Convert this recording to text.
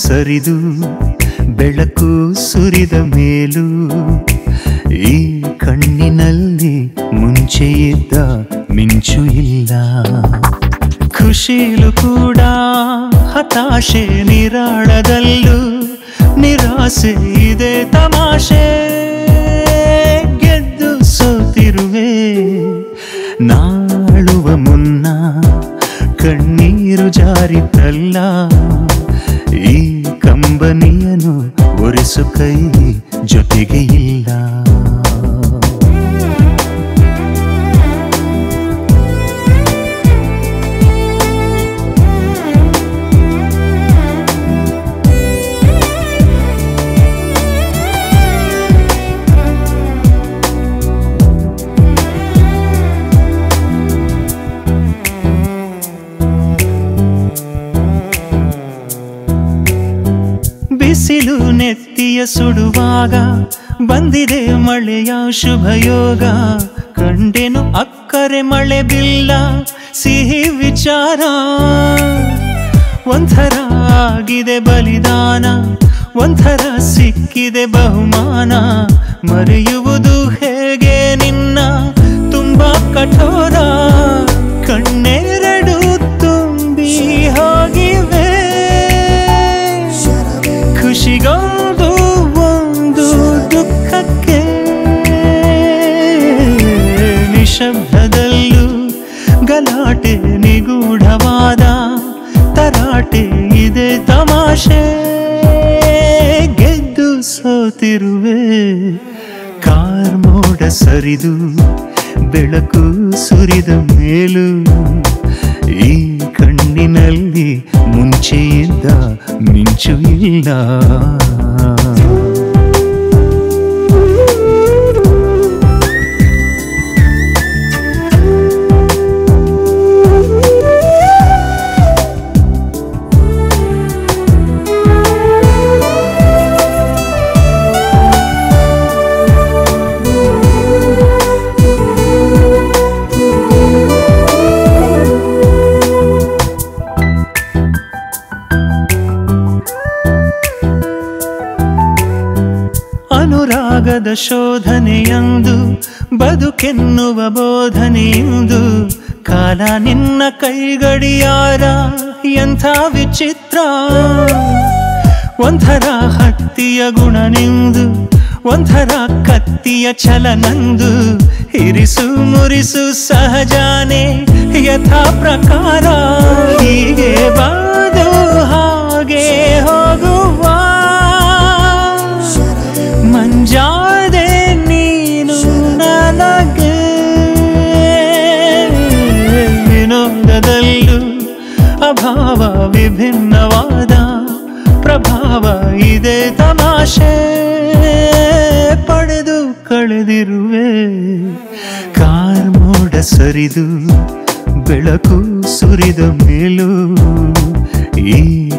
ಸರಿದು ಬೆಳಕು ಸುರಿದ ಮೇಲೂ, ಈ ಕಣ್ಣಿನಲ್ಲಿ ಮುಂಚೆ ಇದ್ದ ಮಿಂಚು ಇಲ್ಲ. ಖುಷಿಲು ಕೂಡ ಹತಾಶೆ ನಿರಾಳದಲ್ಲೂ ನಿರಾಸೆ ಇದೆ ತಮಾಷೆ. ಗೆದ್ದು ಸೋತಿರುವೆ, ನಾಳುವ ಮುನ್ನ ಕಣ್ಣೀರು ಜಾರಿತಲ್ಲ ಈ ಕಂಬನಿಯನು ಒರೆಸು ಕೈ ಜೊತೆಗೆ ಇಲ್ಲ. ಬಿಸಿಲು ನೆತ್ತಿಯ ಸುಡುವಾಗ ಬಂದಿದೆ ಮಳೆಯ ಶುಭಯೋಗ. ಕಂಡೆನು ಅಕ್ಕರೆ ಮಳೆ ಬಿಲ್ಲ, ಸಿಹಿ ವಿಚಾರ. ಒಂಥರ ಆಗಿದೆ ಬಲಿದಾನ, ಒಂಥರ ಸಿಕ್ಕಿದೆ ಬಹುಮಾನ. ಮರೆಯುವುದು ಹೇಗೆ ಖುಷಿಗೊಂದು ಒಂದು ದುಃಖಕ್ಕೆ ನಿಶಬ್ದದಲ್ಲೂ ಗಲಾಟೆ ನಿಗೂಢವಾದ ತರಾಟೆ ಇದೆ ತಮಾಷೆ. ಗೆದ್ದು ಸೋತಿರುವೆ ಕಾರ್ಮೋಡ ಸರಿದು, ಬೆಳಕು ಸುರಿದ ಮೇಲೂ ಈ ಕಣ್ಣಿನಲ್ಲಿ ಮುಂಚೆ ಇದ್ದ ಮಿಂಚು ಅನುರಾಗದ ಶೋಧನೆಯಂದು, ಬದುಕೆನ್ನುವ ಬೋಧನೆಯಂದು, ಕಾಲ ನಿನ್ನ ಕೈಗಡಿಯಾರ, ಎಂಥ ವಿಚಿತ್ರ. ಒಂಥರ ಹತ್ತಿಯ ಗುಣ ನಿಂದು ಒಂಥರ ಕತ್ತಿಯ ಛಲ ನಂದು ಇರಿಸು ಮುರಿಸು ಸಹಜಾನೆ ಯಥಾ ಪ್ರಕಾರ. ಹೀಗೆ ಬಾದು ಮಂಜಾದೆ ನೀನು ನನಗೆ. ವಿನೋದದಲ್ಲೂ ಅಭಾವ ವಿಭಿನ್ನವಾದ ಪ್ರಭಾವ ಇದೆ ತಮಾಷೆ. ಪಡೆದು ಕಳೆದಿರುವೆ. ಕಾರ್ಮೋಡ ಸರಿದು, ಬೆಳಕು ಸುರಿದ ಮೇಲೂ ಈ